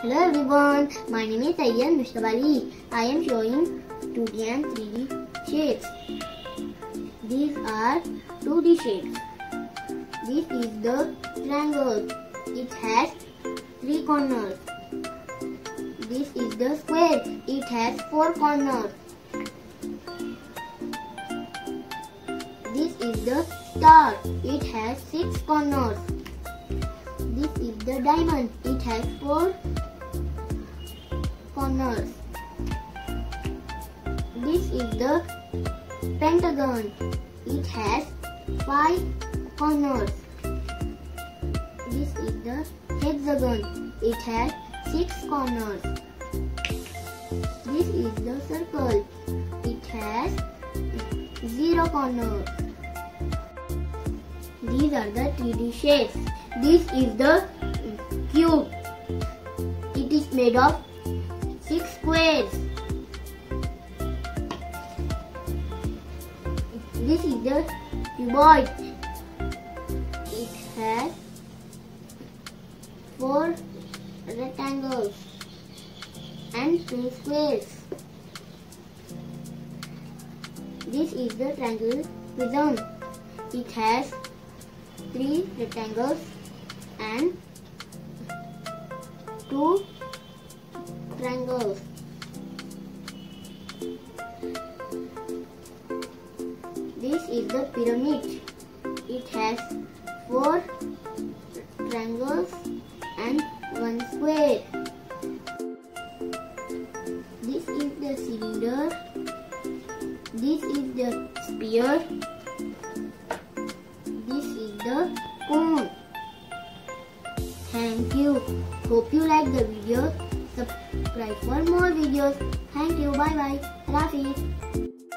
Hello everyone, my name is Ayyan Mustabali. I am showing 2D and 3D shapes. These are 2D shapes. This is the triangle. It has three corners. This is the square. It has four corners. This is the star. It has six corners. The diamond. It has four corners. This is the pentagon. It has five corners. This is the hexagon. It has six corners. This is the circle. It has zero corners. These are the 3D shapes. This is the cube. It is made of six squares. This is the cuboid. It has four rectangles and two squares. This is the triangle prism. It has three rectangles and two triangles. This is the pyramid. It has four triangles and one square. This is the cylinder. This is the sphere. This is the cone. Thank you. Hope you like the video. Subscribe for more videos. Thank you. Bye bye. Rafi.